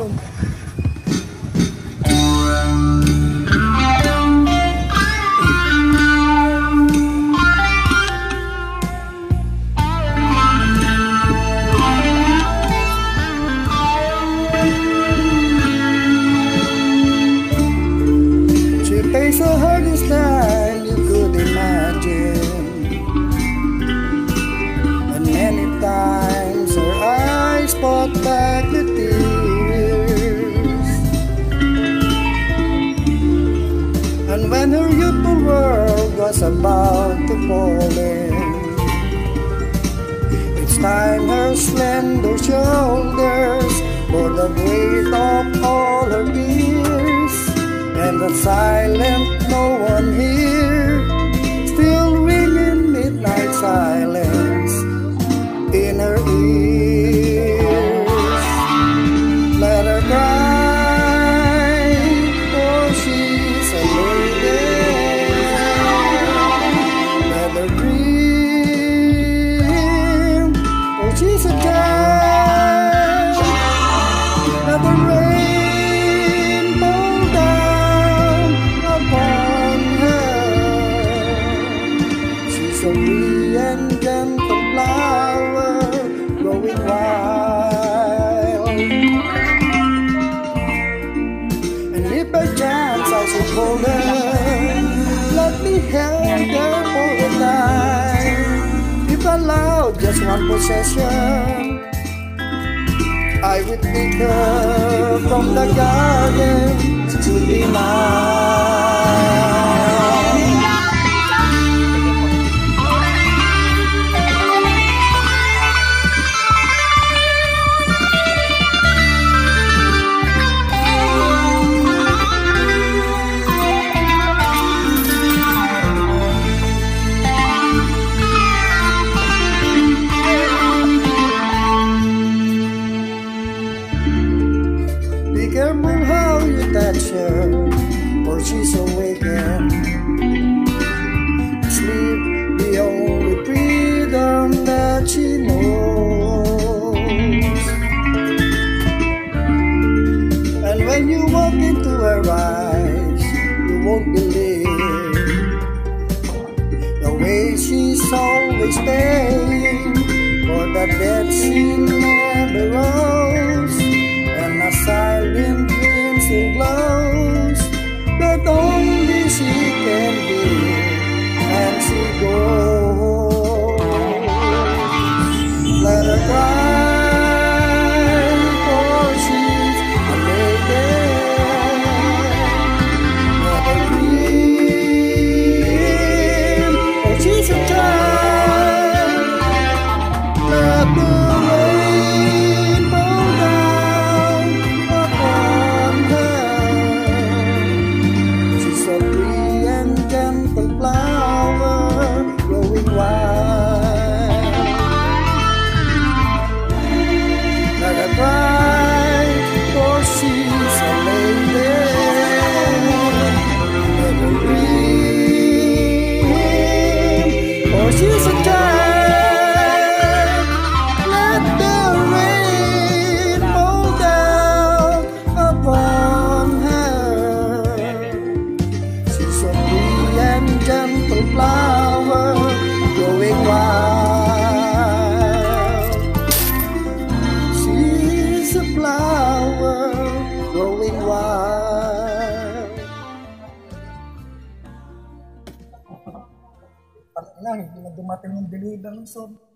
She when her youthful world was about to fall in, it's time her slender shoulders bore the weight of all her fears. And the silent no one here Still ringing midnight silence in her ears for just one possession. I would pick her from the garden to be mine. Careful how you touch her, for she's awakened. Sleep, the only freedom that she knows. And when you walk into her eyes, you won't believe the way she's always paying for the debt she never owes a silent crimson glows that Lang, hindi na dumating yung deliver ng sob.